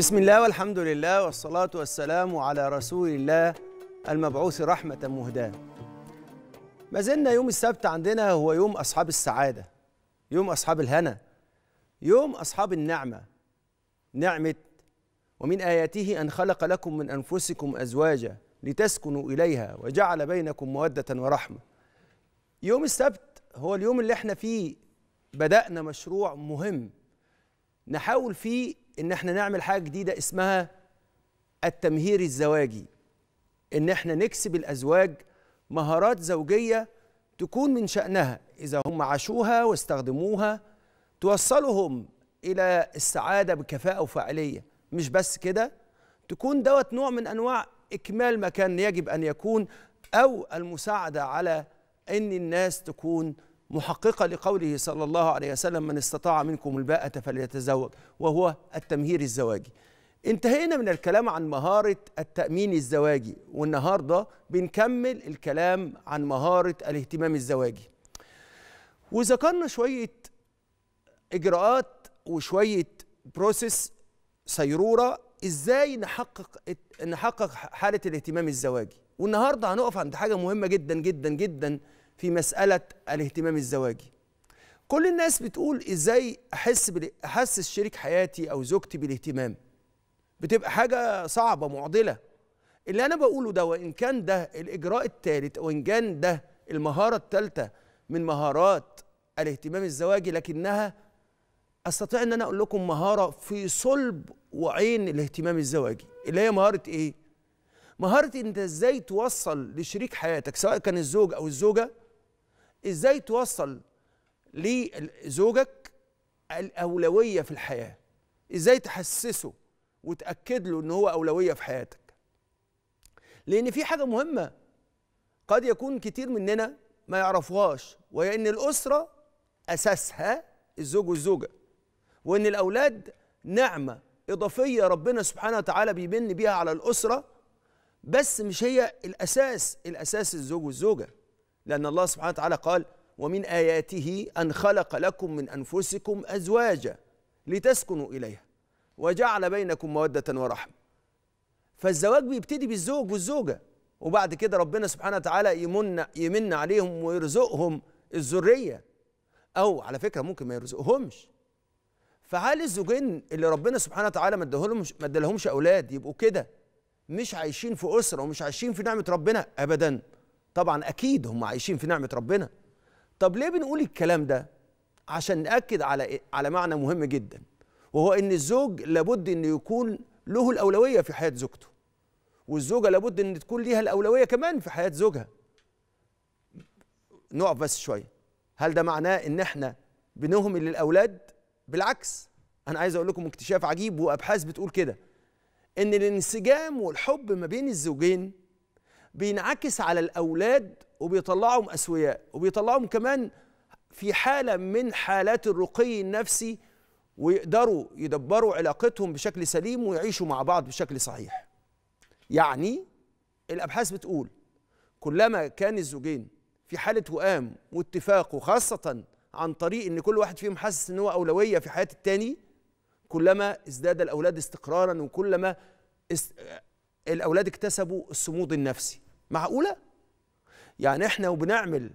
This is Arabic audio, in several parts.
بسم الله والحمد لله والصلاة والسلام على رسول الله المبعوث رحمة مهداة. ما زلنا يوم السبت عندنا هو يوم أصحاب السعادة يوم أصحاب الهنا يوم أصحاب النعمة نعمة ومن آياته أن خلق لكم من أنفسكم أزواجا لتسكنوا إليها وجعل بينكم مودة ورحمة. يوم السبت هو اليوم اللي إحنا فيه بدأنا مشروع مهم نحاول فيه إن إحنا نعمل حاجة جديدة اسمها التمهير الزواجي. إن إحنا نكسب الأزواج مهارات زوجية تكون من شأنها. إذا هم عاشوها واستخدموها توصلهم إلى السعادة بكفاءة وفاعلية. مش بس كده تكون دوت نوع من أنواع إكمال ما كان يجب أن يكون أو المساعدة على إن الناس تكون محققة لقوله صلى الله عليه وسلم من استطاع منكم الباءة فليتزوج وهو التمهير الزواجي. انتهينا من الكلام عن مهارة التأمين الزواجي والنهاردة بنكمل الكلام عن مهارة الاهتمام الزواجي. وذكرنا شوية إجراءات وشوية بروسيس سيرورة إزاي نحقق نحقق حالة الاهتمام الزواجي. والنهاردة هنقف عند حاجة مهمة جدا جدا جدا في مسألة الاهتمام الزواجي. كل الناس بتقول إزاي أحس بال... احسس شريك حياتي أو زوجتي بالاهتمام؟ بتبقى حاجة صعبة معضلة. اللي أنا بقوله ده وإن كان ده الإجراء الثالث وإن كان ده المهارة الثالثة من مهارات الاهتمام الزواجي لكنها أستطيع إن أنا أقول لكم مهارة في صلب وعين الاهتمام الزواجي. اللي هي مهارة إيه؟ مهارة أنت إزاي توصل لشريك حياتك سواء كان الزوج أو الزوجة إزاي توصل لزوجك الأولوية في الحياة؟ إزاي تحسسه وتأكد له إن هو أولوية في حياتك؟ لأن في حاجة مهمة قد يكون كتير مننا ما يعرفوهاش وهي إن الأسرة أساسها الزوج والزوجة وإن الأولاد نعمة إضافية ربنا سبحانه وتعالى بيمن بيها على الأسرة بس مش هي الأساس الأساس الزوج والزوجة. لأن الله سبحانه وتعالى قال ومن آياته أن خلق لكم من أنفسكم أزواجا لتسكنوا إليها وجعل بينكم مودة ورحمة. فالزواج بيبتدي بالزوج والزوجة وبعد كده ربنا سبحانه وتعالى يمن يمن عليهم ويرزقهم الذرية. أو على فكرة ممكن ما يرزقهمش. فهل الزوجين اللي ربنا سبحانه وتعالى ما ادالهمش ما ادالهمش أولاد يبقوا كده؟ مش عايشين في أسرة ومش عايشين في نعمة ربنا أبدا. طبعا أكيد هم عايشين في نعمة ربنا طب ليه بنقول الكلام ده؟ عشان نأكد على إيه؟ على معنى مهم جدا وهو إن الزوج لابد إنه يكون له الأولوية في حياة زوجته والزوجة لابد إن تكون ليها الأولوية كمان في حياة زوجها نقف بس شوية هل ده معناه إن إحنا بنهمل الأولاد؟ بالعكس أنا عايز أقول لكم اكتشاف عجيب وأبحاث بتقول كده إن الانسجام والحب ما بين الزوجين بينعكس على الأولاد وبيطلعهم أسوياء وبيطلعهم كمان في حالة من حالات الرقي النفسي ويقدروا يدبروا علاقتهم بشكل سليم ويعيشوا مع بعض بشكل صحيح. يعني الأبحاث بتقول كلما كان الزوجين في حالة وئام واتفاق وخاصة عن طريق إن كل واحد فيهم حاسس إن هو أولوية في حياة التاني كلما ازداد الأولاد استقرارا وكلما است... الأولاد اكتسبوا الصمود النفسي. معقولة؟ يعني إحنا وبنعمل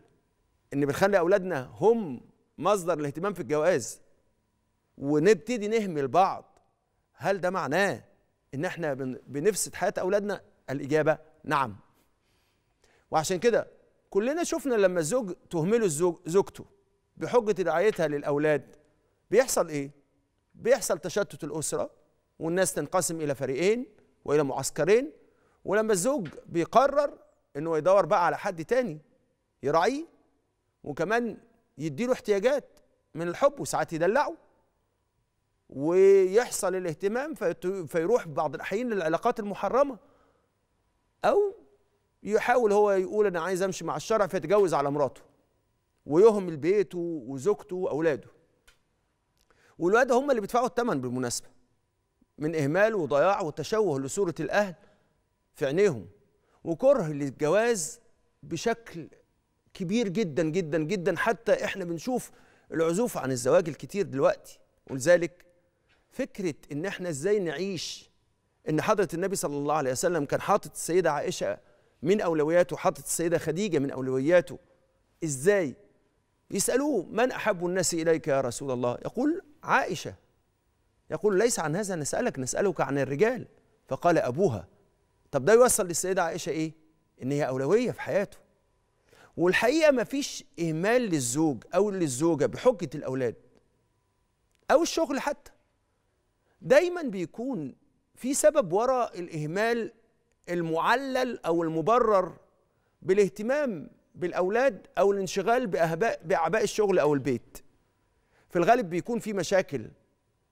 إن بنخلي أولادنا هم مصدر الاهتمام في الجواز ونبتدي نهمل بعض هل ده معناه إن إحنا بنفسد حياة أولادنا؟ الإجابة نعم. وعشان كده كلنا شفنا لما الزوج تهمله الزوج زوجته بحجة رعايتها للأولاد بيحصل إيه؟ بيحصل تشتت الأسرة والناس تنقسم إلى فريقين وإلى معسكرين ولما الزوج بيقرر إنه يدور بقى على حد تاني يراعيه وكمان يديله احتياجات من الحب وساعات يدلعه ويحصل الاهتمام فيروح بعض الأحيان للعلاقات المحرمة أو يحاول هو يقول أنا عايز أمشي مع الشرع فيتجوز على مراته ويهمل بيته وزوجته وأولاده. والولاد هم اللي بيدفعوا الثمن بالمناسبة. من إهمال وضياع وتشوه لصورة الأهل في عينيهم وكره للجواز بشكل كبير جدا جدا جدا. حتى إحنا بنشوف العزوف عن الزواج الكتير دلوقتي. ولذلك فكرة إن إحنا إزاي نعيش إن حضرة النبي صلى الله عليه وسلم كان حاطط السيدة عائشة من أولوياته حاطط السيدة خديجة من أولوياته إزاي؟ يسألوه من أحب الناس إليك يا رسول الله؟ يقول عائشة. يقول ليس عن هذا نسألك نسألك عن الرجال. فقال أبوها طب ده يوصل للسيدة عائشة إيه؟ إن هي أولوية في حياته. والحقيقة ما فيش إهمال للزوج أو للزوجة بحجة الأولاد أو الشغل حتى. دايما بيكون في سبب وراء الإهمال المعلل أو المبرر بالاهتمام بالأولاد أو الانشغال بأعباء الشغل أو البيت. في الغالب بيكون في مشاكل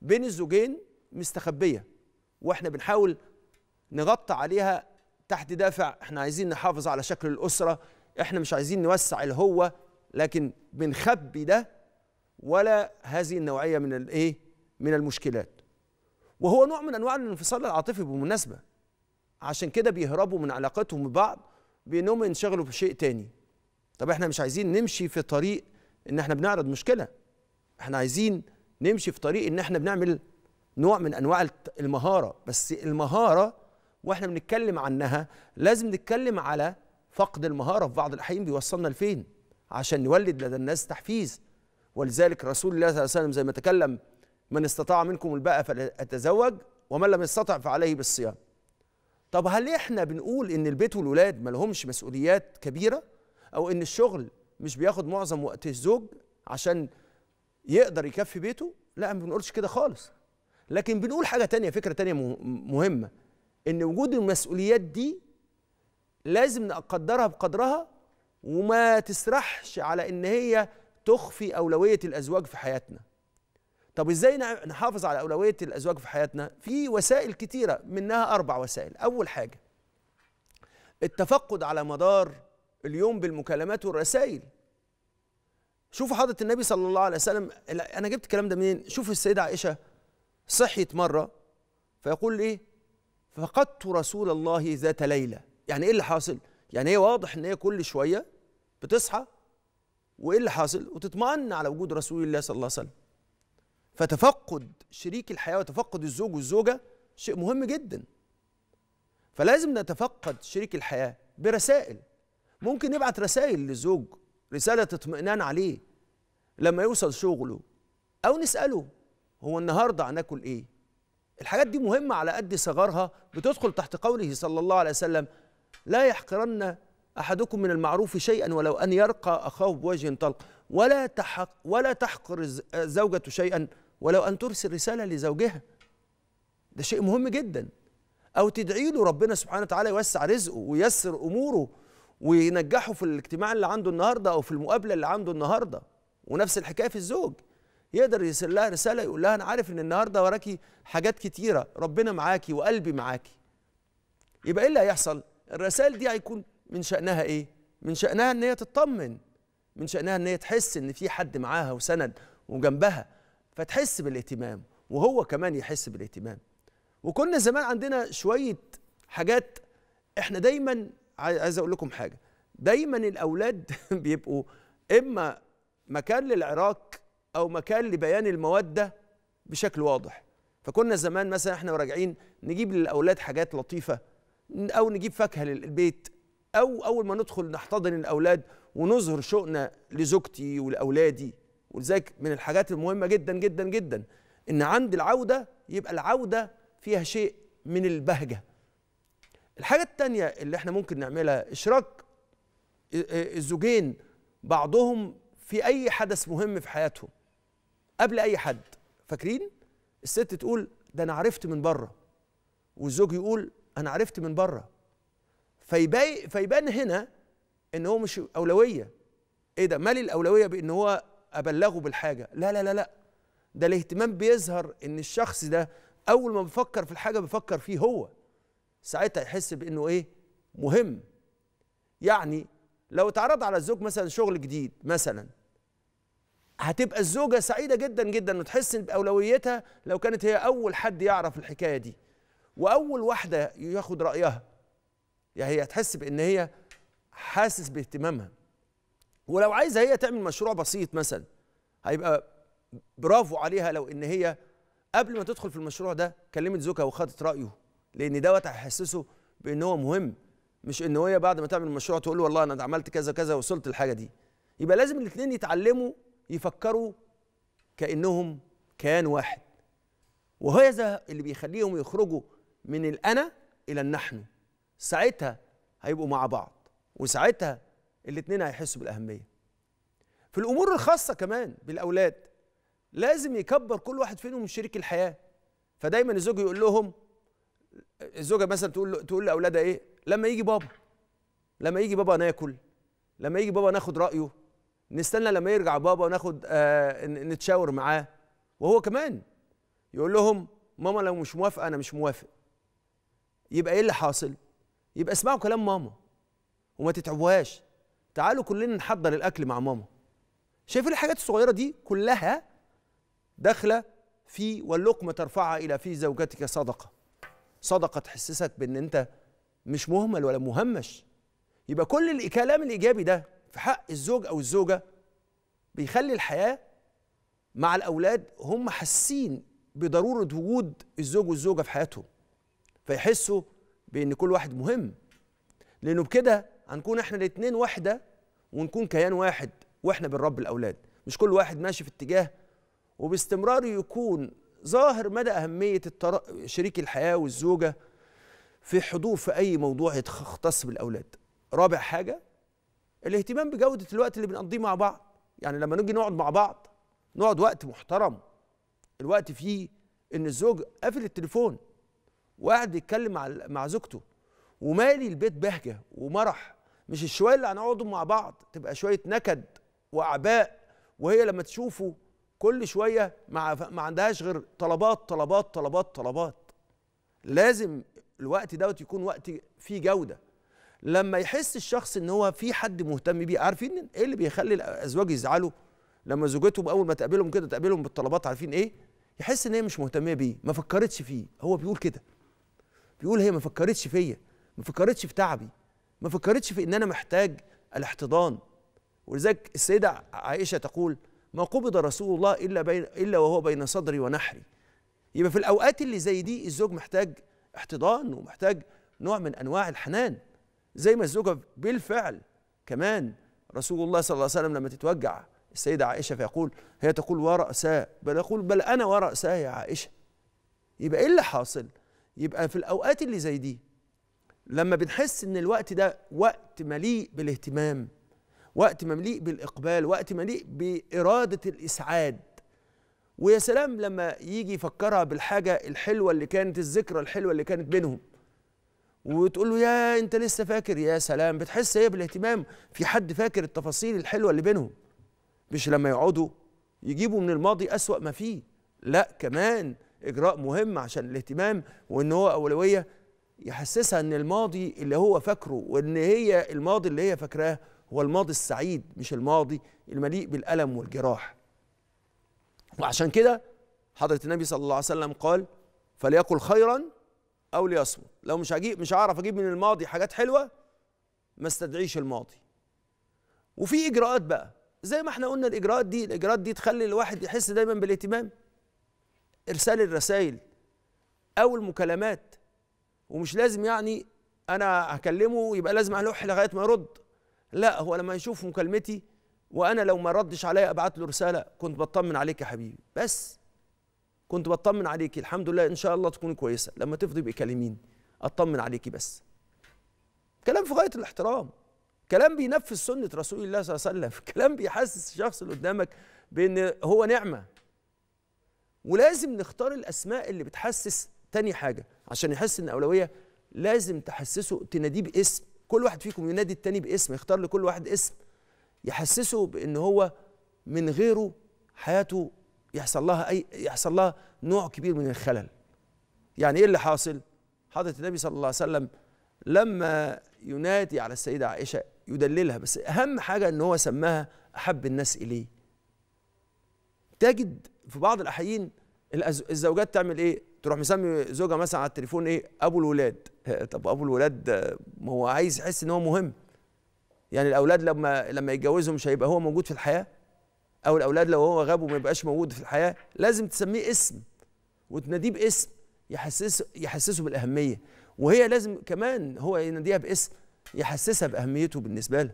بين الزوجين مستخبية وإحنا بنحاول نغطي عليها تحت دافع إحنا عايزين نحافظ على شكل الأسرة إحنا مش عايزين نوسع الهوة لكن بنخبي ده ولا هذه النوعية من الايه من المشكلات. وهو نوع من أنواع الانفصال العاطفي بالمناسبة. عشان كده بيهربوا من علاقتهم ببعض بأنهم ينشغلوا بشيء تاني. طب إحنا مش عايزين نمشي في طريق إن إحنا بنعرض مشكلة. إحنا عايزين نمشي في طريق إن إحنا بنعمل نوع من أنواع المهارة. بس المهارة وإحنا بنتكلم عنها لازم نتكلم على فقد المهارة في بعض الأحيان بيوصلنا لفين؟ عشان نولد لدى الناس تحفيز. ولذلك رسول الله صلى الله عليه وسلم زي ما تكلم من استطاع منكم الباءة فليتزوج ومن لم يستطع فعليه بالصيام. طب هل إحنا بنقول إن البيت والولاد ما لهمش مسؤوليات كبيرة؟ أو إن الشغل مش بياخد معظم وقت الزوج عشان يقدر يكفي بيته؟ لا ما بنقولش كده خالص. لكن بنقول حاجة تانية فكرة تانية مهمة. إن وجود المسؤوليات دي لازم نقدرها بقدرها وما تسرحش على إن هي تخفي أولوية الأزواج في حياتنا. طب إزاي نحافظ على أولوية الأزواج في حياتنا؟ في وسائل كتيرة منها أربع وسائل. أول حاجة التفقد على مدار اليوم بالمكالمات والرسائل. شوفوا حضرة النبي صلى الله عليه وسلم أنا جبت الكلام ده منين؟ شوف السيدة عائشة صحيت مرة فيقول إيه؟ فقدت رسول الله ذات ليلة. يعني إيه اللي حاصل؟ يعني هي واضح إن هي كل شوية بتصحى وإيه اللي حاصل؟ وتطمئن على وجود رسول الله صلى الله عليه وسلم. فتفقد شريك الحياة وتفقد الزوج والزوجة شيء مهم جدا. فلازم نتفقد شريك الحياة برسائل. ممكن نبعت رسائل للزوج رسالة اطمئنان عليه. لما يوصل شغله أو نسأله هو النهارده هناكل إيه؟ الحاجات دي مهمة على قد صغرها بتدخل تحت قوله صلى الله عليه وسلم لا يحقرن أحدكم من المعروف شيئا ولو أن يرقى أخاه بوجه طلق ولا تحق ولا تحقر الزوجه شيئا ولو أن ترسل رسالة لزوجها. ده شيء مهم جدا. أو تدعي له ربنا سبحانه وتعالى يوسع رزقه وييسر أموره وينجحه في الاجتماع اللي عنده النهارده أو في المقابلة اللي عنده النهارده. ونفس الحكاية في الزوج. يقدر يرسل لها رسالة يقول لها أنا عارف إن النهارده وراكي حاجات كتيرة ربنا معاكي وقلبي معاكي. يبقى إيه اللي هيحصل؟ الرسائل دي هيكون من شأنها إيه؟ من شأنها إن هي تطمن. من شأنها إن هي تحس إن في حد معاها وسند وجنبها فتحس بالاهتمام وهو كمان يحس بالاهتمام. وكنا زمان عندنا شوية حاجات إحنا دايما عايز أقول لكم حاجة. دايما الأولاد بيبقوا إما مكان للعراك أو مكان لبيان المودة بشكل واضح. فكنا زمان مثلا إحنا وراجعين نجيب للأولاد حاجات لطيفة أو نجيب فاكهة للبيت أو أول ما ندخل نحتضن الأولاد ونظهر شوقنا لزوجتي ولأولادي. ولذلك من الحاجات المهمة جدا جدا جدا إن عند العودة يبقى العودة فيها شيء من البهجة. الحاجة الثانية اللي إحنا ممكن نعملها إشراك الزوجين بعضهم في أي حدث مهم في حياتهم قبل أي حد. فاكرين؟ الست تقول ده أنا عرفت من بره. والزوج يقول أنا عرفت من بره. فيبان فيبان هنا إن هو مش أولوية. إيه ده؟ مالي الأولوية بإن هو أبلغه بالحاجة؟ لا لا لا لا. ده الاهتمام بيظهر إن الشخص ده أول ما بيفكر في الحاجة بيفكر فيه هو. ساعتها يحس بإنه إيه؟ مهم. يعني لو اتعرض على الزوج مثلا شغل جديد مثلا هتبقى الزوجة سعيدة جدا جدا وتحس بأولويتها لو كانت هي أول حد يعرف الحكاية دي. وأول واحدة ياخد رأيها. يعني هي تحس بإن هي حاسس باهتمامها. ولو عايزة هي تعمل مشروع بسيط مثلا هيبقى برافو عليها لو إن هي قبل ما تدخل في المشروع ده كلمت زوجها وخدت رأيه. لأن دوت هيحسسه بان هو مهم مش ان هي بعد ما تعمل المشروع تقول له والله أنا عملت كذا كذا وصلت للحاجة دي. يبقى لازم الاثنين يتعلموا يفكروا كأنهم كيان واحد. وهذا اللي بيخليهم يخرجوا من الأنا إلى النحن. ساعتها هيبقوا مع بعض وساعتها الاثنين هيحسوا بالأهمية. في الأمور الخاصة كمان بالأولاد لازم يكبر كل واحد فيهم شريك الحياة. فدايما الزوج يقول لهم الزوجة مثلا تقول تقول لأولادها إيه؟ لما يجي بابا لما يجي بابا ناكل لما يجي بابا ناخد رأيه نستنى لما يرجع بابا وناخد آه نتشاور معاه. وهو كمان يقول لهم ماما لو مش موافقة أنا مش موافق. يبقى إيه اللي حاصل؟ يبقى اسمعوا كلام ماما. وما تتعبوهاش. تعالوا كلنا نحضر الأكل مع ماما. شايفين الحاجات الصغيرة دي؟ كلها داخلة في واللقمة ترفعها إلى في زوجتك صدقة. صدقه تحسسك بإن أنت مش مهمل ولا مهمش. يبقى كل الكلام الإيجابي ده في حق الزوج أو الزوجة بيخلي الحياة مع الأولاد هم حاسين بضرورة وجود الزوج والزوجة في حياتهم. فيحسوا بإن كل واحد مهم. لأنه بكده هنكون إحنا الاثنين واحدة ونكون كيان واحد وإحنا بنربي الأولاد. مش كل واحد ماشي في اتجاه وباستمرار يكون ظاهر مدى أهمية التر... شريك الحياة والزوجة في حضور في أي موضوع يختص بالأولاد. رابع حاجة الاهتمام بجودة الوقت اللي بنقضيه مع بعض. يعني لما نيجي نقعد مع بعض نقعد وقت محترم. الوقت فيه إن الزوج قافل التليفون وقاعد يتكلم مع مع زوجته. ومالي البيت بهجة ومرح. مش الشوية اللي هنقعدوا مع بعض تبقى شوية نكد وأعباء. وهي لما تشوفه كل شوية ما ما عندهاش غير طلبات طلبات طلبات طلبات. لازم الوقت دوت يكون وقت فيه جودة. لما يحس الشخص إن هو في حد مهتم بيه عارفين إيه اللي بيخلي الأزواج يزعلوا؟ لما زوجتهم أول ما تقابلهم كده تقابلهم بالطلبات عارفين إيه؟ يحس إن هي مش مهتمة بيه. ما فكرتش فيه. هو بيقول كده. بيقول هي ما فكرتش فيا. ما فكرتش في تعبي. ما فكرتش في إن أنا محتاج الاحتضان. ولذلك السيدة عائشة تقول ما قبض رسول الله إلا بين إلا وهو بين صدري ونحري. يبقى في الأوقات اللي زي دي الزوج محتاج احتضان ومحتاج نوع من أنواع الحنان زي ما الزوجة بالفعل كمان رسول الله صلى الله عليه وسلم لما تتوجع السيدة عائشة فيقول هي تقول ورأساه بل يقول بل أنا ورأساه يا عائشة يبقى إيه اللي حاصل؟ يبقى في الأوقات اللي زي دي لما بنحس إن الوقت ده وقت مليء بالاهتمام وقت مليء بالإقبال وقت مليء بإرادة الإسعاد. ويا سلام لما يجي يفكرها بالحاجة الحلوة اللي كانت الذكرى الحلوة اللي كانت بينهم. وتقول له يا أنت لسه فاكر؟ يا سلام. بتحس هي بالاهتمام في حد فاكر التفاصيل الحلوة اللي بينهم. مش لما يقعدوا يجيبوا من الماضي أسوأ ما فيه. لا كمان إجراء مهم عشان الاهتمام وإن هو أولوية يحسسها إن الماضي اللي هو فاكره وإن هي الماضي اللي هي فاكراه هو الماضي السعيد مش الماضي المليء بالألم والجراح. وعشان كده حضرة النبي صلى الله عليه وسلم قال فليقل خيرا أو ليصمت. لو مش هجيب مش هعرف أجيب من الماضي حاجات حلوة ما استدعيش الماضي. وفي إجراءات بقى. زي ما إحنا قلنا الإجراءات دي الإجراءات دي تخلي الواحد يحس دايما بالاهتمام إرسال الرسائل أو المكالمات. ومش لازم يعني أنا هكلمه يبقى لازم الوح لغاية ما يرد. لا هو لما يشوف مكالمتي وأنا لو ما ردش عليا أبعت له رسالة كنت بطمن عليك يا حبيبي. بس كنت بطمن عليكي الحمد لله إن شاء الله تكوني كويسة. لما تفضي بقى كلميني أطمن عليكي بس. كلام في غاية الاحترام. كلام بينفذ سنة رسول الله صلى الله عليه وسلم. كلام بيحسس الشخص اللي قدامك بإن هو نعمة. ولازم نختار الأسماء اللي بتحسس تاني حاجة. عشان يحس إن أولوية لازم تحسسه تناديه باسم. كل واحد فيكم ينادي التاني باسم يختار لكل واحد اسم يحسسه بإن هو من غيره حياته يحصل لها أي يحصل لها نوع كبير من الخلل. يعني إيه اللي حاصل؟ حضرة النبي صلى الله عليه وسلم لما ينادي على السيدة عائشة يدللها بس أهم حاجة أن هو سماها أحب الناس إليه. تجد في بعض الأحيان الزوجات تعمل إيه؟ تروح مسمي زوجها مثلا على التليفون إيه؟ أبو الولاد. طب أبو الولاد ما هو عايز يحس إن هو مهم. يعني الأولاد لما لما يتجوزوا مش هيبقى هو موجود في الحياة؟ أو الأولاد لو هو غاب وما يبقاش موجود في الحياة لازم تسميه اسم وتناديه باسم يحسس يحسسه بالأهمية. وهي لازم كمان هو يناديها باسم يحسسها بأهميته بالنسبة له.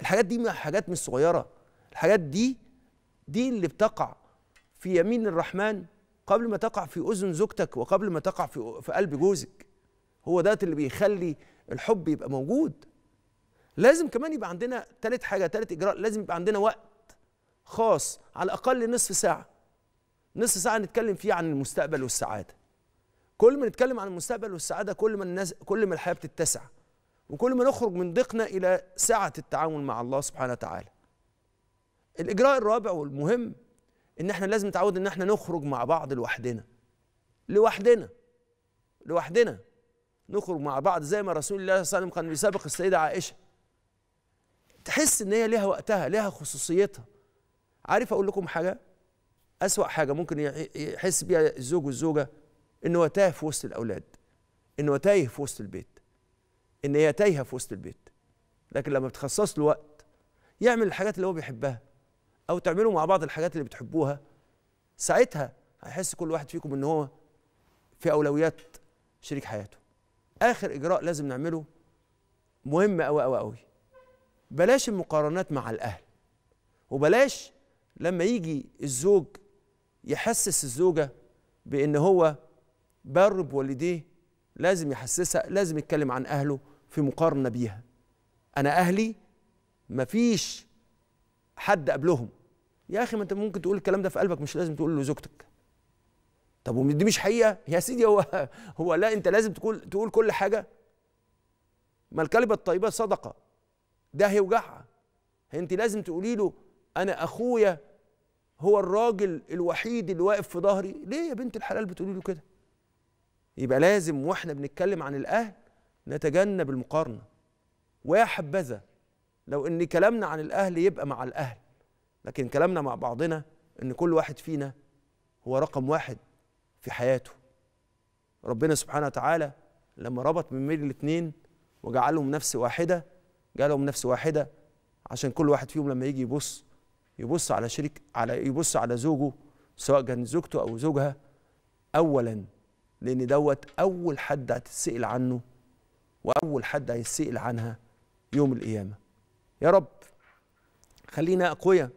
الحاجات دي حاجات مش صغيرة. الحاجات دي دي اللي بتقع في يمين الرحمن قبل ما تقع في أذن زوجتك وقبل ما تقع في في قلب جوزك. هو ده اللي بيخلي الحب يبقى موجود. لازم كمان يبقى عندنا تالت حاجة تالت إجراء لازم يبقى عندنا وقت خاص على الأقل نصف ساعة. نصف ساعة نتكلم فيه عن المستقبل والسعادة. كل ما نتكلم عن المستقبل والسعادة كل ما الناس كل ما الحياة بتتسع. وكل ما نخرج من ضيقنا إلى سعة التعامل مع الله سبحانه وتعالى. الإجراء الرابع والمهم إن إحنا لازم نتعود إن إحنا نخرج مع بعض لوحدنا. لوحدنا. لوحدنا. نخرج مع بعض زي ما رسول الله صلى الله عليه وسلم كان بيسابق السيدة عائشة. تحس إن هي ليها وقتها ليها خصوصيتها. عارف أقول لكم حاجة؟ أسوأ حاجة ممكن يحس بيها الزوج والزوجة إن هو تايه في وسط الأولاد إن هو تايه في وسط البيت إن هي تايهة في وسط البيت. لكن لما بتخصص له وقت يعمل الحاجات اللي هو بيحبها. أو تعملوا مع بعض الحاجات اللي بتحبوها ساعتها هيحس كل واحد فيكم إن هو في أولويات شريك حياته. آخر إجراء لازم نعمله مهم قوي قوي قوي بلاش المقارنات مع الأهل وبلاش لما يجي الزوج يحسس الزوجة بإن هو بر بوالديه لازم يحسسها لازم يتكلم عن أهله في مقارنة بيها. أنا أهلي مفيش حد قبلهم. يا أخي ما أنت ممكن تقول الكلام ده في قلبك مش لازم تقول لزوجتك. طب دي مش حقيقة. يا سيدي هو هو لا أنت لازم تقول تقول كل حاجة. ما الكلمة الطيبة صدقة. ده هيوجعها. أنت لازم تقولي له أنا أخويا هو الراجل الوحيد اللي واقف في ظهري. ليه يا بنت الحلال بتقولي له كده؟ يبقى لازم وإحنا بنتكلم عن الأهل نتجنب المقارنة. ويا حبذا لو إن كلامنا عن الأهل يبقى مع الأهل لكن كلامنا مع بعضنا إن كل واحد فينا هو رقم واحد في حياته. ربنا سبحانه وتعالى لما ربط من بين الاثنين وجعلهم نفس واحدة جعلهم نفس واحدة عشان كل واحد فيهم لما يجي يبص يبص على شريك على يبص على زوجه سواء كان زوجته أو زوجها اولا لأن دوت أول حد هتتسأل عنه وأول حد هيتسأل عنها يوم القيامة. يا رب خلينا أقوياء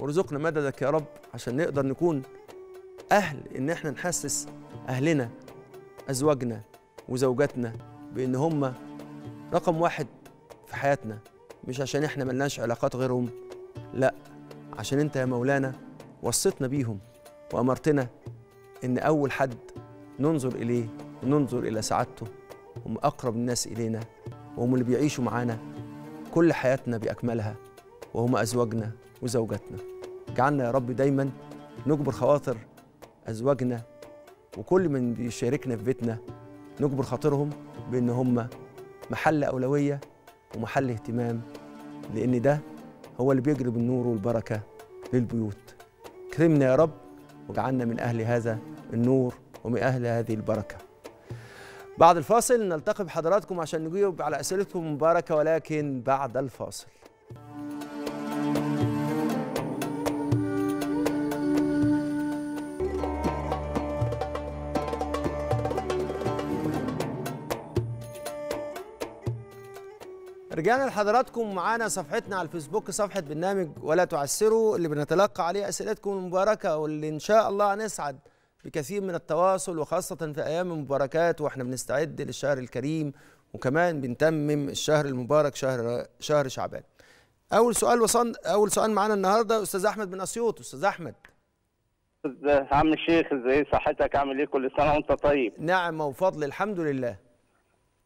وارزقنا مددك يا رب عشان نقدر نكون أهل إن إحنا نحسس أهلنا أزواجنا وزوجاتنا بإن هم رقم واحد في حياتنا. مش عشان إحنا ملناش علاقات غيرهم لأ عشان أنت يا مولانا وصيتنا بيهم وأمرتنا إن أول حد ننظر إليه وننظر إلى سعادته هم أقرب الناس إلينا وهم اللي بيعيشوا معانا. كل حياتنا بأكملها وهم أزواجنا وزوجاتنا. اجعلنا يا رب دايما نجبر خواطر أزواجنا وكل من بيشاركنا في بيتنا نجبر خاطرهم بأن هم محل أولوية ومحل اهتمام لأن ده هو اللي بيجلب النور والبركة للبيوت. كرمنا يا رب واجعلنا من أهل هذا النور ومن أهل هذه البركة. بعد الفاصل نلتقي بحضراتكم عشان نجيب على أسئلتكم المباركة ولكن بعد الفاصل. رجعنا لحضراتكم معانا صفحتنا على الفيسبوك صفحة برنامج ولا تعسروا اللي بنتلقى عليه أسئلتكم المباركة واللي إن شاء الله هنسعد. بكثير من التواصل وخاصة في أيام المباركات وإحنا بنستعد للشهر الكريم وكمان بنتمم الشهر المبارك شهر شهر شعبان. أول سؤال وصل أول سؤال معانا النهاردة أستاذ أحمد بن أسيوط أستاذ أحمد. عم الشيخ إزاي صحتك عامل إيه كل سنة وأنت طيب نعمة وفضل الحمد لله.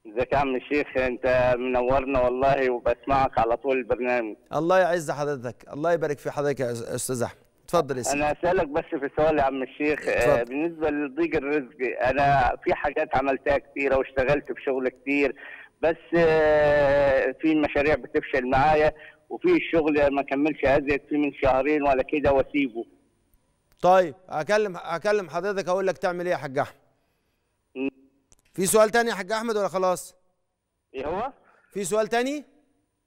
إزيك يا عم الشيخ أنت منورنا والله وبسمعك على طول البرنامج الله يعز حضرتك الله يبارك في حضرتك يا أستاذ أحمد. اتفضل يا سيدي. أنا أسألك بس في سؤال يا عم الشيخ آه، اتفضل. بالنسبة لضيق الرزق أنا في حاجات عملتها كتيره واشتغلت في شغل كتير بس آه، في مشاريع بتفشل معايا وفي الشغل ما كملش ازيد فيه من شهرين ولا كده وأسيبه طيب هكلم هكلم حضرتك أقول لك تعمل إيه يا حاج أحمد. في سؤال تاني يا حاج أحمد ولا خلاص إيه هو؟ في سؤال تاني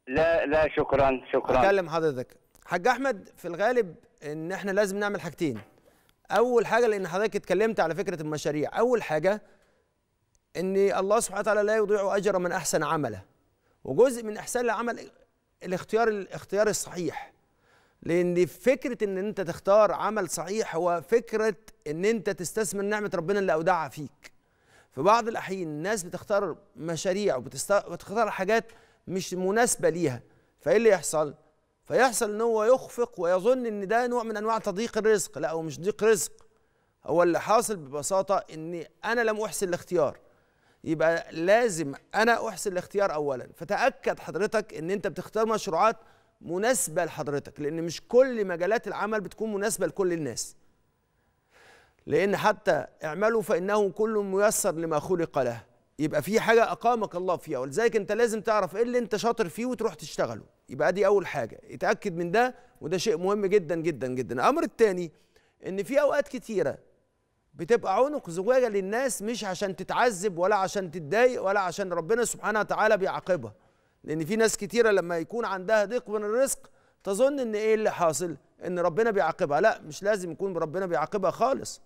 لا لا شكرا شكرا هكلم حضرتك حاج أحمد في الغالب إن إحنا لازم نعمل حاجتين. أول حاجة لأن حضرتك اتكلمت على فكرة المشاريع. أول حاجة إن الله سبحانه وتعالى لا يضيع أجر من أحسن عمله. وجزء من إحسان العمل الاختيار الاختيار الصحيح. لأن فكرة إن أنت تختار عمل صحيح هو فكرة إن أنت تستثمر نعمة ربنا اللي أودعها فيك. في بعض الأحيان الناس بتختار مشاريع وبتختار حاجات مش مناسبة ليها. فإيه اللي يحصل؟ فيحصل إن هو يخفق ويظن إن ده نوع من أنواع تضييق الرزق. لا هو مش ضيق رزق. هو اللي حاصل ببساطة ان أنا لم أحسن الاختيار. يبقى لازم أنا أحسن الاختيار اولا. فتأكد حضرتك إن أنت بتختار مشروعات مناسبة لحضرتك لأن مش كل مجالات العمل بتكون مناسبة لكل الناس. لأن حتى اعملوا فإنه كل ميسر لما خلق له. يبقى في حاجة أقامك الله فيها ولذلك أنت لازم تعرف إيه اللي أنت شاطر فيه وتروح تشتغله. يبقى دي أول حاجة. اتأكد من ده وده شيء مهم جدا جدا جدا. الأمر الثاني إن في أوقات كتيرة بتبقى عنق زجاجة للناس مش عشان تتعذب ولا عشان تتضايق ولا عشان ربنا سبحانه وتعالى بيعاقبها. لأن في ناس كتيرة لما يكون عندها ضيق من الرزق تظن إن إيه اللي حاصل؟ إن ربنا بيعاقبها. لا مش لازم يكون ربنا بيعاقبها خالص.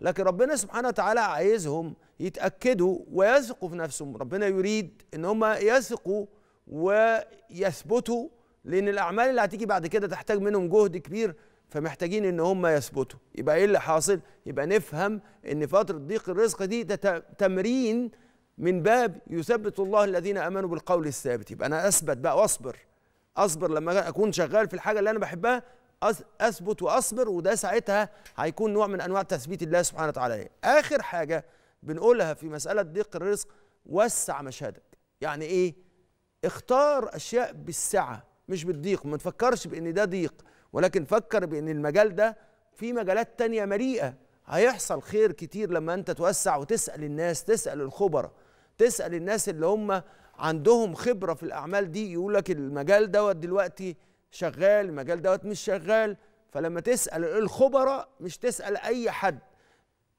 لكن ربنا سبحانه وتعالى عايزهم يتأكدوا ويثقوا في نفسهم. ربنا يريد إن هم يثقوا ويثبتوا لأن الأعمال اللي هتيجي بعد كده تحتاج منهم جهد كبير فمحتاجين إن هم يثبتوا. يبقى إيه اللي حاصل؟ يبقى نفهم إن فترة ضيق الرزق دي ده تمرين من باب يثبت الله الذين آمنوا بالقول الثابت. يبقى أنا أثبت بقى وأصبر. أصبر لما أكون شغال في الحاجة اللي أنا بحبها أثبت وأصبر وده ساعتها هيكون نوع من أنواع تثبيت الله سبحانه وتعالى. آخر حاجة بنقولها في مسألة ضيق الرزق وسع مشهدك. يعني إيه؟ اختار أشياء بالسعة مش بالضيق. ما تفكرش بإن ده ضيق ولكن فكر بإن المجال ده في مجالات تانية مليئة. هيحصل خير كتير لما أنت توسع وتسأل الناس تسأل الخبراء تسأل الناس اللي هم عندهم خبرة في الأعمال دي. يقول لك المجال دوت دلوقتي شغال المجال دوت مش شغال. فلما تسأل الخبراء مش تسأل أي حد.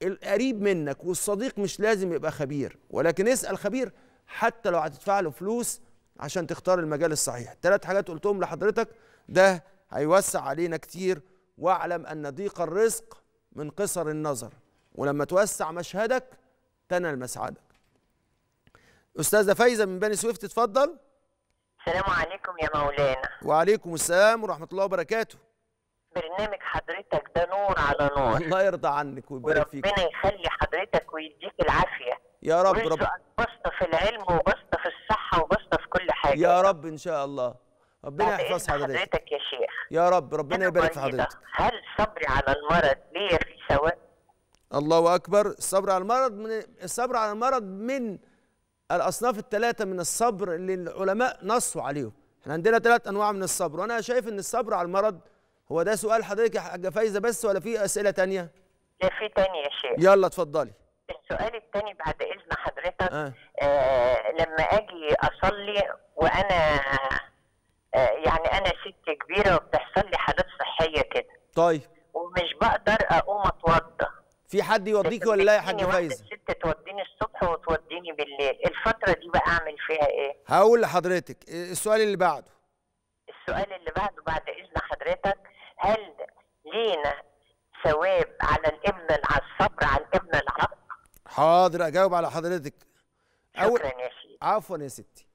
القريب منك والصديق مش لازم يبقى خبير. ولكن اسأل خبير حتى لو هتدفع له فلوس عشان تختار المجال الصحيح. ثلاث حاجات قلتهم لحضرتك. ده هيوسع علينا كتير. واعلم أن ضيق الرزق من قصر النظر. ولما توسع مشهدك تنال مسعدك أستاذة فايزة من بني سويف تتفضل. السلام عليكم يا مولانا. وعليكم السلام ورحمة الله وبركاته. برنامج حضرتك ده نور على نور. الله يرضى عنك ويبارك فيك. وربنا يخلي حضرتك ويديك العافية. يا رب رب. بسطه في العلم وبسطه في الصحة وبسطه في كل حاجة. يا رب إن شاء الله. ربنا يحفظ إذن حضرتك. حضرتك يا شيخ؟ يا رب ربنا يبارك في. حضرتك. هل صبري على المرض؟ ليا في ثواب؟ الله أكبر. الصبر على المرض من الصبر على المرض من الأصناف الثلاثه من الصبر اللي العلماء نصوا عليهم. إحنا عندنا ثلاث أنواع من الصبر وأنا شايف إن الصبر على المرض هو ده سؤال حضرتك يا حاجة فايزة بس ولا في أسئلة تانية؟ لا في تاني يا شيخ. يلا اتفضلي. السؤال التاني بعد إذن حضرتك آه. آه لما أجي أصلي وأنا آه يعني أنا ست كبيرة وبتحصل لي حالات صحية كده. طيب. ومش بقدر أقوم أتوضى. في حد يوديكي ولا لا يا حاجة فايزه ست توديني الصبح وتوديني بالليل. الفترة دي بقى أعمل فيها إيه؟ هقول لحضرتك السؤال اللي بعده. السؤال اللي بعده بعد إذن حضرتك هل لينا ثواب على الإبن على الصبر على الإبن العق؟ حاضر أجاوب على حضرتك. اول شكرا يا شيخ. عفوا يا ستي.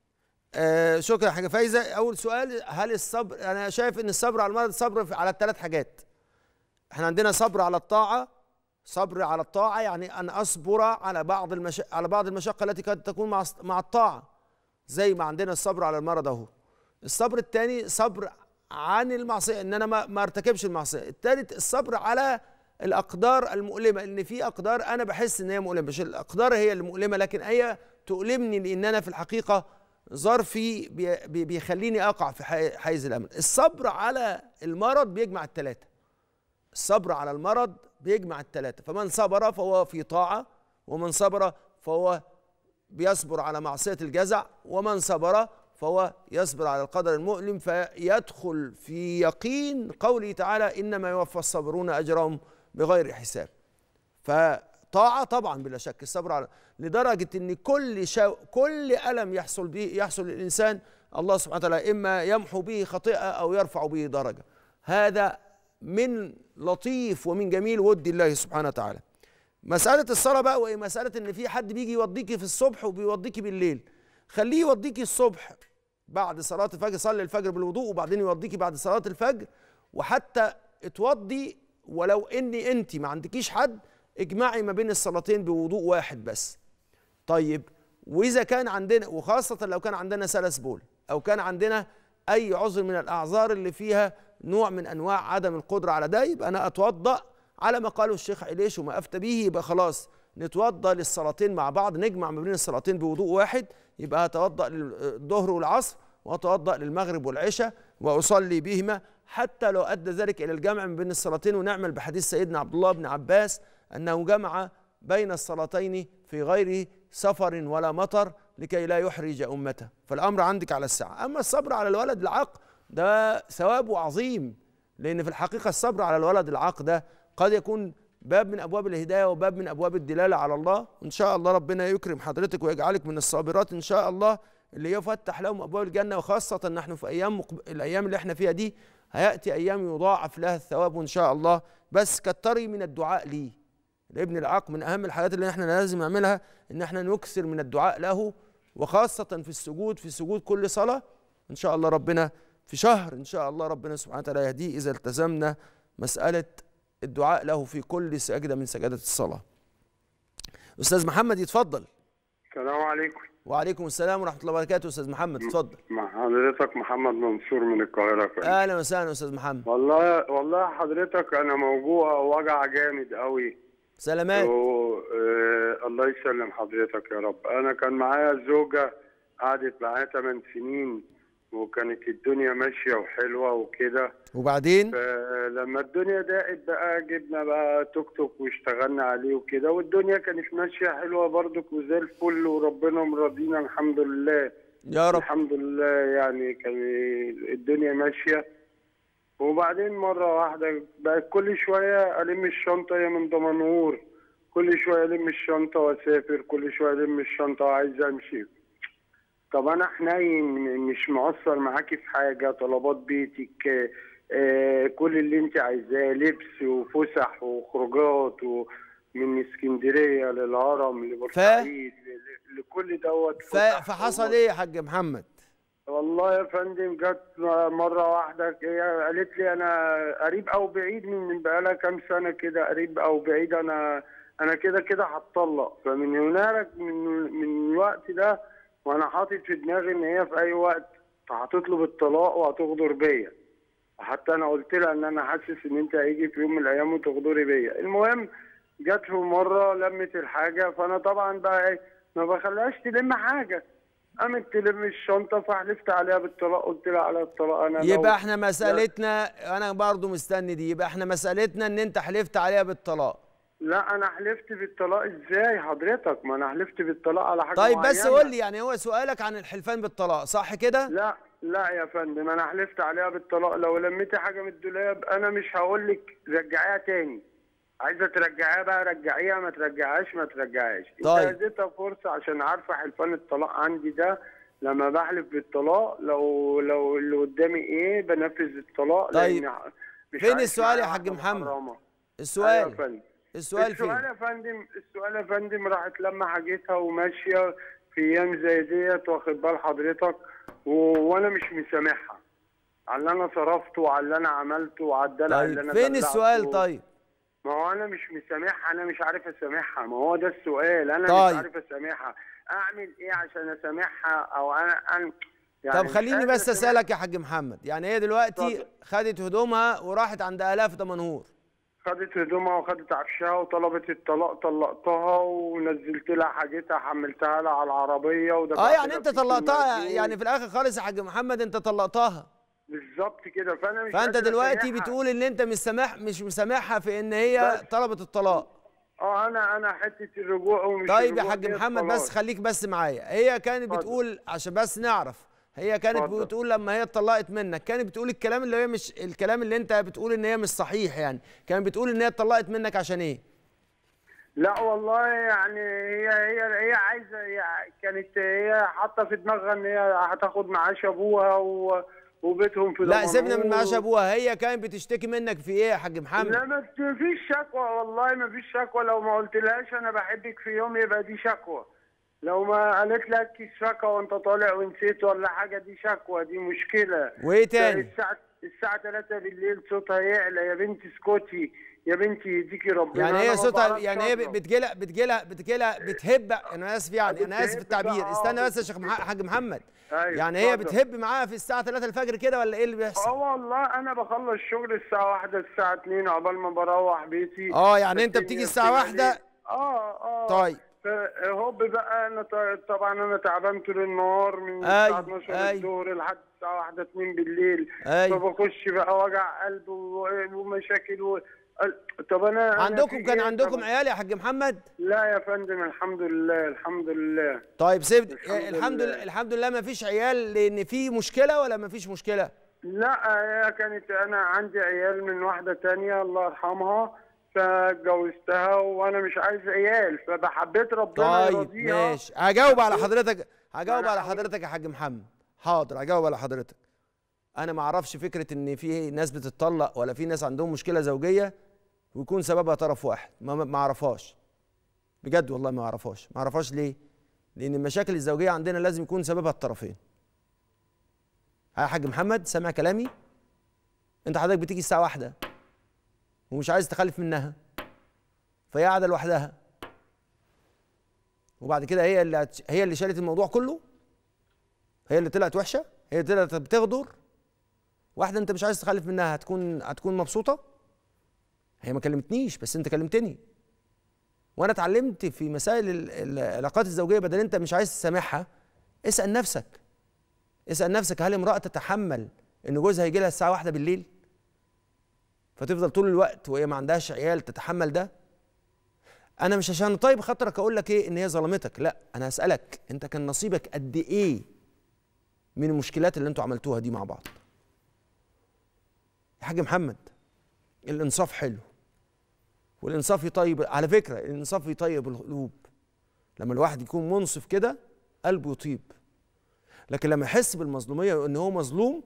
آه شكرا يا حاجة فايزة. أول سؤال هل الصبر أنا شايف إن الصبر على المرض صبر على الثلاث حاجات. إحنا عندنا صبر على الطاعة صبر على الطاعة يعني أن أصبر على بعض المش... على بعض المشقة التي قد تكون مع مع الطاعة زي ما عندنا الصبر على المرض أهو. الصبر الثاني صبر عن المعصية إن أنا ما, ما أرتكبش المعصية. الثالث الصبر على الأقدار المؤلمة إن في أقدار أنا بحس إن هي مؤلمة. مش الأقدار هي اللي مؤلمه لكن هي تؤلمني لأن أنا في الحقيقة ظرفي بي- بي- بيخليني أقع في حي- حيز الأمل. الصبر على المرض بيجمع الثلاثه الصبر على المرض بيجمع الثلاثه فمن صبر فهو في طاعة ومن صبر فهو بيصبر على معصية الجزع ومن صبر فهو يصبر على القدر المؤلم فيدخل في يقين قوله تعالى إنما يوفى الصابرون أجرهم بغير حساب. فطاعة طبعا بلا شك الصبر على لدرجة إن كل شو كل ألم يحصل به يحصل للإنسان الله سبحانه وتعالى إما يمحو به خطيئة أو يرفع به درجة. هذا من لطيف ومن جميل ود الله سبحانه وتعالى. مسألة الصلاة بقى وهي مسألة إن في حد بيجي يوضيكي في الصبح وبيوضيكي بالليل. خليه يوضيكي الصبح بعد صلاة الفجر صلي الفجر بالوضوء وبعدين يوضيكي بعد صلاة الفجر وحتى اتوضي ولو إن أنت ما عندكيش حد اجمعي ما بين الصلاتين بوضوء واحد بس. طيب وإذا كان عندنا وخاصة لو كان عندنا سلس بول أو كان عندنا أي عذر من الأعذار اللي فيها نوع من أنواع عدم القدرة على ده يبقى أنا أتوضأ على ما قاله الشيخ عليش وما أفتى به يبقى خلاص نتوضأ للصلاتين مع بعض نجمع ما بين الصلاتين بوضوء واحد يبقى هتوضا للظهر والعصر وأتوضأ للمغرب والعشاء وأصلي بهما حتى لو أدى ذلك إلى الجمع ما بين الصلاتين ونعمل بحديث سيدنا عبد الله بن عباس أنه جمع بين الصلاتين في غير سفر ولا مطر لكي لا يحرج أمته. فالأمر عندك على الساعة. أما الصبر على الولد العاق ده ثوابه عظيم لأن في الحقيقة الصبر على الولد العاق ده قد يكون باب من أبواب الهداية وباب من أبواب الدلالة على الله. إن شاء الله ربنا يكرم حضرتك ويجعلك من الصابرات إن شاء الله اللي يفتح لهم أبواب الجنة وخاصة نحن في أيام مقب... الأيام اللي إحنا فيها دي هيأتي أيام يضاعف لها الثواب إن شاء الله. بس كتري من الدعاء ليه الابن العاق من أهم الحاجات اللي إحنا لازم نعملها إن إحنا نكثر من الدعاء له وخاصة في السجود في سجود كل صلاة. إن شاء الله ربنا في شهر إن شاء الله ربنا سبحانه وتعالى يهديه إذا التزمنا مسألة الدعاء له في كل سجدة من سجدات الصلاة. أستاذ محمد يتفضل. السلام عليكم. وعليكم السلام ورحمة الله وبركاته أستاذ محمد اتفضل. مع حضرتك محمد منصور من القاهرة. أهلا وسهلا أستاذ محمد. والله والله حضرتك أنا موجوع وجع جامد قوي سلامات. و... آه الله يسلم حضرتك يا رب. أنا كان معايا زوجة قعدت معايا 8 سنين. وكانت الدنيا ماشية وحلوة وكده. وبعدين؟ فلما الدنيا ضاقت بقى جبنا بقى توك توك واشتغلنا عليه وكده والدنيا كانت ماشية حلوة برضك وزي الفل وربنا مرضينا الحمد لله. يا رب. الحمد لله يعني كان الدنيا ماشية. وبعدين مرة واحدة بقت كل شوية ألم الشنطة يا من دمنهور كل شوية ألم الشنطة وأسافر كل شوية ألم الشنطة وعايز أمشي. طب أنا حنين مش مقصر معاكي في حاجة طلبات بيتك آه، كل اللي أنت عايزاه لبس وفسح وخروجات ومن اسكندرية للهرم لبورسعيد لكل دوت ف- فحصل إيه يا حاج محمد؟ والله يا فندم جت مرة واحدة هي قالت لي أنا قريب أو بعيد من من بقالها كام سنة كده قريب أو بعيد أنا أنا كده كده هتطلق. فمن هناك من من الوقت ده وأنا حاطط في دماغي إن هي في أي وقت هتطلب الطلاق وهتغدر بيا. حتى أنا قلت لها إن أنا حاسس إن أنت هيجي في يوم من الأيام وتغدري بيا. المهم جت في مرة لمت الحاجة فأنا طبعا بقى إيه ما بخليهاش تلم حاجة. قامت تلم الشنطة فحلفت عليها بالطلاق قلت لها على الطلاق أنا يبقى إحنا مسألتنا أنا برضو مستني دي يبقى إحنا مسألتنا إن أنت حلفت عليها بالطلاق. لا أنا حلفت بالطلاق إزاي حضرتك ما أنا حلفت بالطلاق على حاجة طيب بس. قول لي يعني هو سؤالك عن الحلفان بالطلاق صح كده لا لا يا فندم أنا حلفت عليها بالطلاق لو لميتي حاجة من الدولاب أنا مش هقول لك رجعيها تاني عايزة ترجعيها بقى رجعيها ما ترجعهاش ما ترجعهاش طيب. أنت اديتها فرصة عشان عارفة حلفان الطلاق عندي ده لما بحلف بالطلاق لو لو اللي قدامي إيه بنفذ الطلاق طيب. فين السؤال يا حاج محمد؟ محرمة. أيوة السؤال السؤال فين يا فندم السؤال يا فندم راحت لما حاجتها وماشية في أيام زي ديت واخد بال حضرتك. وأنا مش مسامحها على اللي أنا صرفته وعلى اللي أنا عملته وعلى الدلع اللي طيب أنا فين. السؤال طيب ما هو أنا مش مسامحها أنا مش عارف أسامحها ما هو ده السؤال أنا طيب. مش عارف أسامحها أعمل إيه عشان أسامحها أو أنا أنا يعني طب خليني بس. أسألك يا حاج محمد يعني هي دلوقتي اتفضل. خدت هدومها وراحت عند اهلها في دمنهور خدت هدومها وخدت عفشها وطلبت الطلاق طلقتها ونزلت لها حاجتها حملتها لها على العربية ودفعت آه يعني أنت طلقتها. يعني في الآخر خالص يا حاج محمد أنت طلقتها بالظبط كده فأنا مش فأنت دلوقتي. بتقول إن أنت مش سامح مش مسامحها في إن هي. طلبت الطلاق آه أنا أنا حتة الرجوع ومش طيب يا حاج محمد. بس خليك بس معايا هي كانت. بتقول عشان بس نعرف هي كانت اتفضل. بتقول لما هي اتطلقت منك كانت بتقول الكلام اللي هي مش الكلام اللي انت بتقول ان هي مش صحيح يعني. كانت بتقول ان هي اتطلقت منك عشان إيه؟ لا والله يعني هي هي هي عايزه هي كانت هي حاطة في دماغها إن هي هتاخد معاش أبوها و وبيتهم في لا سيبنا من معاش. أبوها. هي كانت بتشتكي منك في إيه يا حاج محمد؟ لا ما فيش شكوى والله ما فيش شكوى. لو ما قلتلهاش أنا بحبك في يوم يبقى دي شكوى. لو ما قالت لك شكوى وانت طالع ونسيت ولا حاجة دي شكوى دي مشكلة. وإيه تاني؟ الساعة الساعة 3 بالليل صوتها يعلى يا بنتي اسكتي يا بنتي يديكي ربنا يعني هي صوتها يعني هي. بتجيلها بتجيلها بتجيلها بتهب أنا آسف يعني أنا آسف التعبير بقى، استنى آه، بس يا شيخ حاج محمد. أيوة، يعني هي. بتهب معاها في الساعة 3 الفجر كده ولا إيه اللي بيحصل؟ آه والله أنا بخلص شغل الساعة واحدة الساعة 2 عقبال ما بروح بيتي. آه يعني أنت بتيجي الساعة بتبقى واحدة؟ ليل. آه آه. طيب. هوب بقى أنا طبعا أنا تعبان طول النهار من الساعة 12 أيوة. الظهر لحد الساعة 1 2 بالليل أيوة. فبخش بقى وجع قلب ومشاكل و... طب أنا أنا عندكم في كان إيه؟ عندكم طب- عيال يا حاج محمد لا يا فندم الحمد لله الحمد لله طيب سيب الحمد الحمد لله. الحمد لله ما فيش عيال لأن في مشكلة ولا ما فيش مشكلة لا هي كانت أنا عندي عيال من واحدة تانية الله يرحمها فاتجوزتها وأنا مش عايز عيال فبحبيت ربنا طيب يرضيها ماشي. هجاوب على حضرتك هجاوب على حضرتك يا حاج محمد. حاضر هجاوب على حضرتك. أنا ما أعرفش فكرة ان في ناس بتتطلق ولا في ناس عندهم مشكلة زوجية ويكون سببها طرف واحد. ما ما اعرفهاش. بجد والله ما اعرفهاش. ما اعرفهاش ليه؟ لأن المشاكل الزوجية عندنا لازم يكون سببها الطرفين. ها يا حاج محمد سامع كلامي؟ انت حضرتك بتيجي الساعة واحدة. ومش عايز تخلف منها. فهي قاعدة لوحدها. وبعد كده هي اللي هي اللي شالت الموضوع كله. هي اللي طلعت وحشة. هي اللي طلعت بتغدر. واحدة انت مش عايز تخلف منها هتكون هتكون مبسوطة. هي ما كلمتنيش بس انت كلمتني. وأنا اتعلمت في مسائل ال- ال- العلاقات الزوجية بدل انت مش عايز تسامحها اسأل نفسك. اسأل نفسك هل امرأة تتحمل إن جوزها يجي لها الساعة واحدة بالليل؟ فتفضل طول الوقت وهي ما عندهاش عيال تتحمل ده. أنا مش عشان طيب خاطرك أقول لك إيه إن هي ظلمتك لأ أنا هسألك أنت كان نصيبك قد إيه من المشكلات اللي أنتوا عملتوها دي مع بعض؟ يا حاج محمد الإنصاف حلو والإنصاف يطيب على فكرة الإنصاف يطيب القلوب. لما الواحد يكون منصف كده قلبه يطيب. لكن لما يحس بالمظلومية وإن هو مظلوم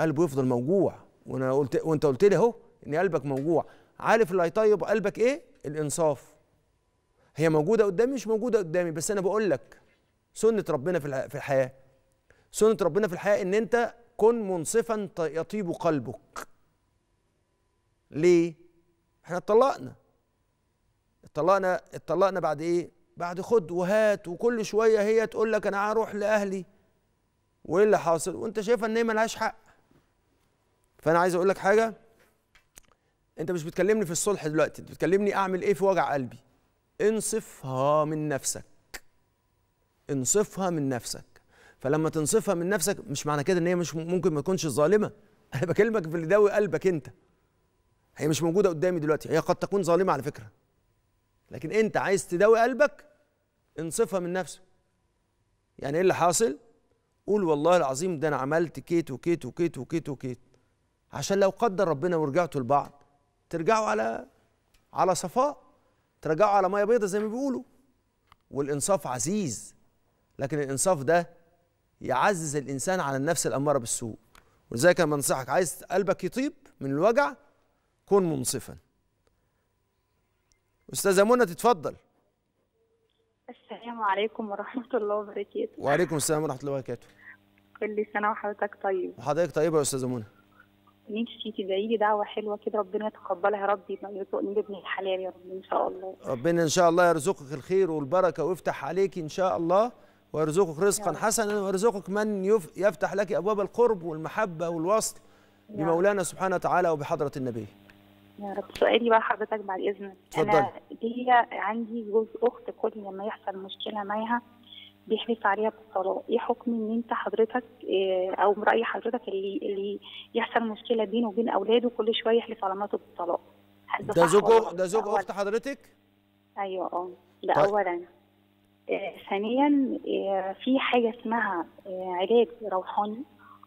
قلبه يفضل موجوع. وأنا قلت وانت قلت لي اهو ان قلبك موجوع. عارف اللي هيطيب قلبك إيه؟ الانصاف. هي موجودة قدامي مش موجودة قدامي بس أنا بقول لك سنة ربنا في في الحياة. سنة ربنا في الحياة إن أنت كن منصفا يطيب قلبك. ليه؟ إحنا اتطلقنا. اتطلقنا اتطلقنا بعد إيه؟ بعد خد وهات وكل شوية هي تقول لك أنا هروح لأهلي. وإيه اللي حاصل؟ وأنت شايفه إن هي ملهاش حق. فأنا عايز أقول لك حاجة. أنت مش بتكلمني في الصلح دلوقتي أنت بتكلمني أعمل إيه في وجع قلبي. انصفها من نفسك. انصفها من نفسك. فلما تنصفها من نفسك مش معنى كده إن هي مش ممكن ما تكونش ظالمة. أنا بكلمك في اللي داوي قلبك أنت. هي مش موجودة قدامي دلوقتي هي قد تكون ظالمة على فكرة. لكن أنت عايز تداوي قلبك انصفها من نفسك. يعني إيه اللي حاصل؟ قول والله العظيم ده أنا عملت كيت وكيت وكيت وكيت وكيت. عشان لو قدر ربنا ورجعتوا لبعض ترجعوا على على صفاء ترجعوا على مية بيضة زي ما بيقولوا. والإنصاف عزيز لكن الإنصاف ده يعزز الإنسان على النفس الأمارة بالسوء. ولذلك أنا بنصحك عايز قلبك يطيب من الوجع كن منصفا. أستاذة منى تتفضل. السلام عليكم ورحمة الله وبركاته. وعليكم السلام ورحمة الله وبركاته. كل سنة وحضرتك طيب. وحضرتك طيبة يا أستاذة منى. نفسي تدعي لي دعوة حلوة كده ربنا يتقبلها يا رب يرزقني بابن الحلال يا رب إن شاء الله. ربنا إن شاء الله يرزقك الخير والبركة ويفتح عليك إن شاء الله ويرزقك رزقا حسنا ويرزقك من يف- يفتح لك أبواب القرب والمحبة والوصل بمولانا سبحانه وتعالى وبحضرة النبي. يا رب. سؤالي بقى حضرتك بعد اتفضلي. أنا ليا عندي جوز أخت كل لما يحصل مشكلة معاها بيحلف عليها بالطلاق إيه حكم إن أنت حضرتك إيه أو رأي حضرتك اللي اللي يحصل مشكلة بينه وبين أولاده كل شوية يحلف على مراته بالطلاق ده زوج ده زوج؟ أخت حضرتك؟ أيوه آه. ده طيب. اولا. آه، ثانيا آه، في حاجة اسمها آه، علاج روحاني.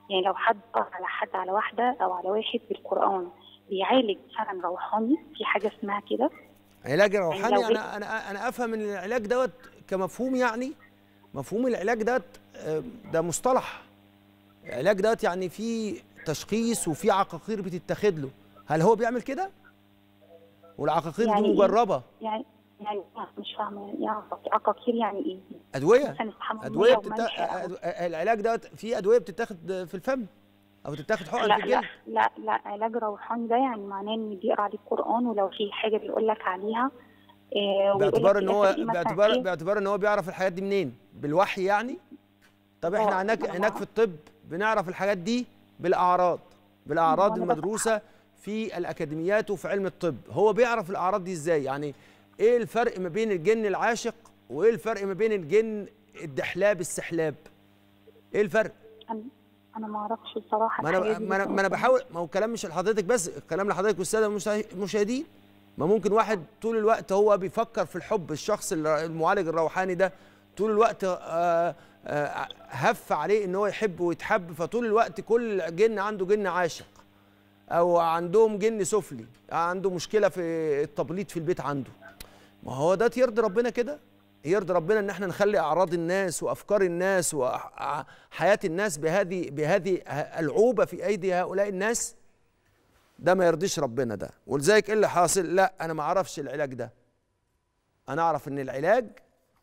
يعني لو حد على حد على واحدة أو على واحد بالقرآن بيعالج فعلا روحاني في حاجة اسمها كده؟ علاج لو روحاني؟ جيت- أنا أنا أنا أفهم إن العلاج دوت كمفهوم يعني؟ مفهوم العلاج دوت آه، ده مصطلح. العلاج دوت يعني في تشخيص وفي عقاقير بتتاخد له. هل هو بيعمل كده؟ والعقاقير يعني دي إيه؟ مجربة؟ يعني يعني مش فاهمة يعني عقاقير- يعني إيه؟ أدوية. أدوية بتتا... العلاج دوت في أدوية بتتاخد في الفم أو تتاخد حقن لا في لا الجلد؟ لا لا علاج روحاني ده يعني معناه إن بيقرأ عليه القرآن ولو في حاجة بيقول لك عليها بإعتبار في إن هو مثلاً بإعتبار إيه؟ باعتبار إن هو بيعرف الحاجات دي منين؟ بالوحي يعني؟ طب إحنا آه، هناك هناك. في الطب بنعرف الحاجات دي بالأعراض. بالأعراض. المدروسة في الأكاديميات وفي علم الطب. هو بيعرف الأعراض دي إزاي؟ يعني إيه الفرق ما بين الجن العاشق وإيه الفرق ما بين الجن الدحلاب السحلاب؟ إيه الفرق؟ أنا ما أعرفش بصراحة ما أنا ما أنا, بحاول ما هو الكلام مش لحضرتك بس الكلام لحضرتك والسادة المشاهدين. ما ممكن واحد طول الوقت هو بيفكر في الحب الشخص المعالج الروحاني ده طول الوقت آه، آه، هف عليه إن هو يحب ويتحب فطول الوقت كل جن عنده جن عاشق أو عندهم جن سفلي عنده مشكلة في التبليط في البيت عنده. ما هو ده يرضي ربنا كده؟ يرضي ربنا إن إحنا نخلي أعراض الناس وأفكار الناس وحياه الناس بهذه بهذه العوبة في أيدي هؤلاء الناس؟ ده ما يرضيش ربنا ده. ولذلك إيه اللي حاصل؟ لا أنا ما أعرفش العلاج ده. أنا أعرف إن العلاج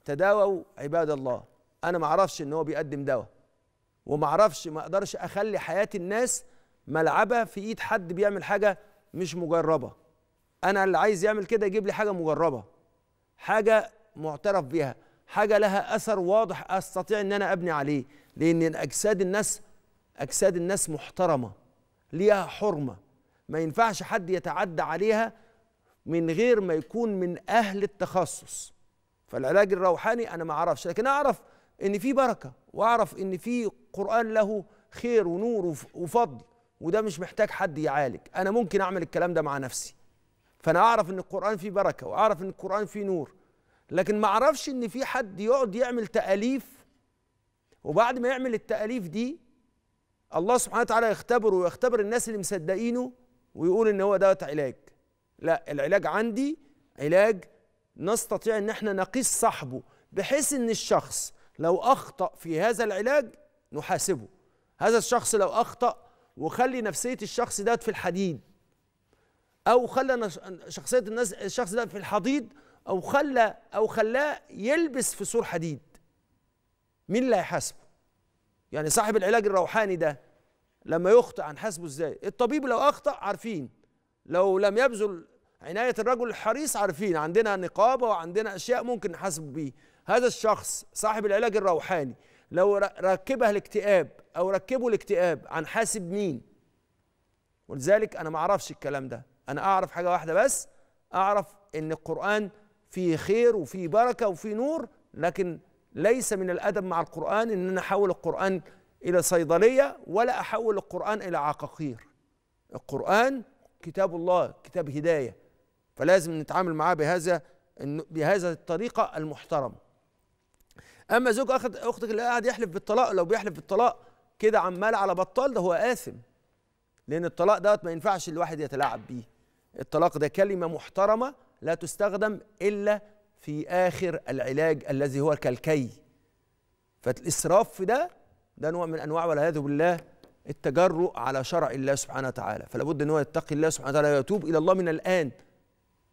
تداووا عباد الله. أنا ما أعرفش إن هو بيقدم دواء. وما أعرفش ما أقدرش أخلي حياة الناس ملعبة في إيد حد بيعمل حاجة مش مجربة. أنا اللي عايز يعمل كده يجيب لي حاجة مجربة حاجة معترف بها حاجة لها أثر واضح أستطيع إن أنا أبني عليه. لأن أجساد الناس أجساد الناس محترمة ليها حرمة. ما ينفعش حد يتعدى عليها من غير ما يكون من أهل التخصص. فالعلاج الروحاني أنا ما أعرفش لكن أعرف إن في بركة وأعرف إن في قرآن له خير ونور وف- وفضل وده مش محتاج حد يعالج. أنا ممكن أعمل الكلام ده مع نفسي. فأنا أعرف إن القرآن فيه بركة وأعرف إن القرآن فيه نور. لكن ما أعرفش إن في حد يقعد يعمل تأليف وبعد ما يعمل التأليف دي الله سبحانه وتعالى يختبره ويختبر الناس اللي مصدقينه ويقول إن هو دوت علاج. لا العلاج عندي علاج نستطيع إن إحنا نقيس صاحبه بحيث إن الشخص لو أخطأ في هذا العلاج نحاسبه. هذا الشخص لو أخطأ وخلي نفسية الشخص ده في الحديد أو خلى شخصية الناس الشخص ده في الحضيض أو خلى أو خلاه يلبس في سور حديد. مين اللي هيحاسبه؟ يعني صاحب العلاج الروحاني ده. لما يخطئ هنحاسبه إزاي؟ الطبيب لو أخطأ عارفين لو لم يبذل عناية الرجل الحريص عارفين عندنا نقابة وعندنا أشياء ممكن نحاسبه بيه. هذا الشخص صاحب العلاج الروحاني لو ر- ركبها الاكتئاب أو ركبه الاكتئاب هنحاسب مين؟ ولذلك أنا ما أعرفش الكلام ده. أنا أعرف حاجة واحدة بس أعرف إن القرآن فيه خير وفيه بركة وفيه نور لكن ليس من الأدب مع القرآن إن أنا أحول القرآن إلى صيدلية ولا أحول القرآن إلى عقاقير. القرآن كتاب الله كتاب هداية. فلازم نتعامل معاه بهذا بهذا الطريقة المحترمه أما زوج اخت أختك اللي قاعد يحلف بالطلاق لو بيحلف بالطلاق كده عمال على بطال ده هو آثم. لأن الطلاق دوت ما ينفعش الواحد يتلاعب بيه. الطلاق ده كلمة محترمة لا تستخدم إلا في آخر العلاج الذي هو كالكي. فالإسراف في ده ده نوع من أنواع والعياذ بالله التجرؤ على شرع الله سبحانه وتعالى. فلا بد أن هو يتقي الله سبحانه وتعالى ويتوب إلى الله من الآن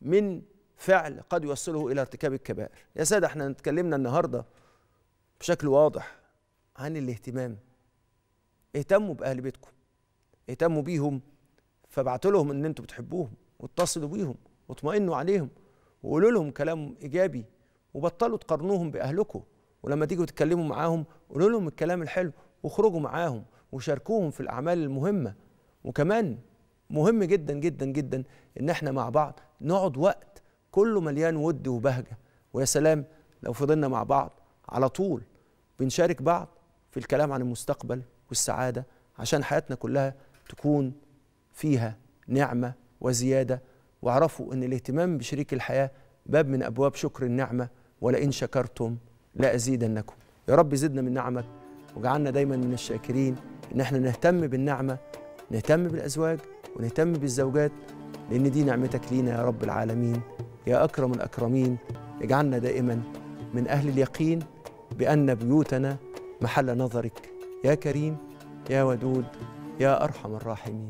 من فعل قد يوصله إلى ارتكاب الكبائر. يا سادة إحنا اتكلمنا النهاردة بشكل واضح عن الاهتمام. اهتموا بأهل بيتكم اهتموا بيهم فابعتوا لهم إن أنتوا بتحبوهم واتصلوا بيهم واطمئنوا عليهم وقولوا لهم كلام إيجابي وبطلوا تقارنوهم بأهلكم. ولما تيجوا تتكلموا معاهم قولوا لهم الكلام الحلو واخرجوا معاهم وشاركوهم في الأعمال المهمة. وكمان مهم جدا جدا جدا إن إحنا مع بعض نقعد وقت كله مليان ود وبهجة. ويا سلام لو فضلنا مع بعض على طول بنشارك بعض في الكلام عن المستقبل والسعادة عشان حياتنا كلها تكون فيها نعمة وزيادة. واعرفوا إن الاهتمام بشريك الحياة باب من أبواب شكر النعمة. ولئن شكرتم لازيدنكم يا رب زدنا من نعمك. وجعلنا دايما من الشاكرين. إن إحنا نهتم بالنعمة نهتم بالأزواج ونهتم بالزوجات لأن دي نعمتك لينا يا رب العالمين. يا أكرم الأكرمين اجعلنا دائما من أهل اليقين بأن بيوتنا محل نظرك. يا كريم يا ودود يا أرحم الراحمين.